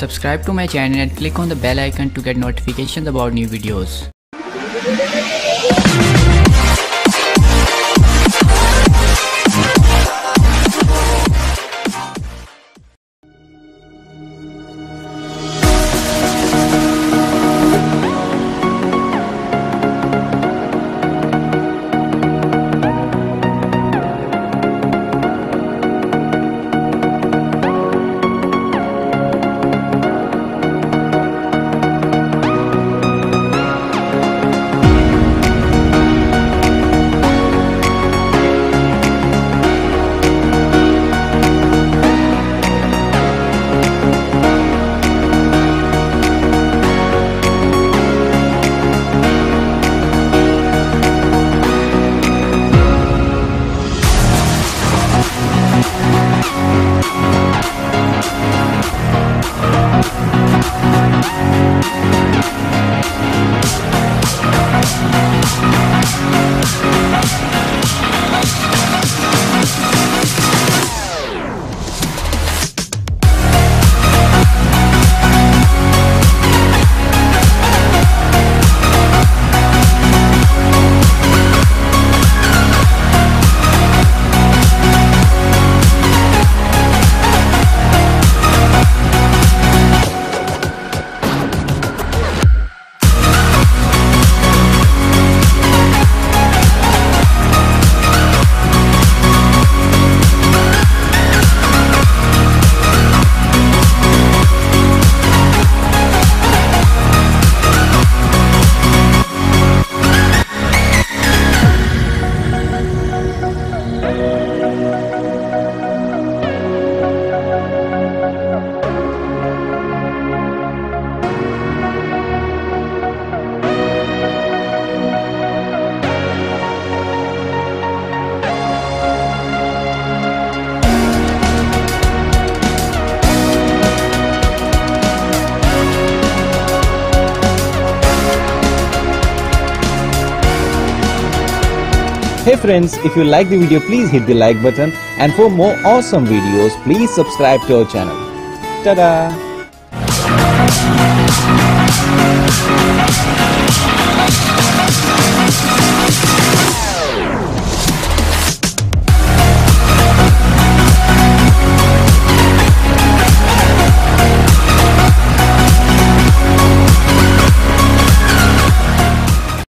Subscribe to my channel and click on the bell icon to get notifications about new videos. Hey friends, if you like the video please hit the like button and for more awesome videos please subscribe to our channel. Ta-da!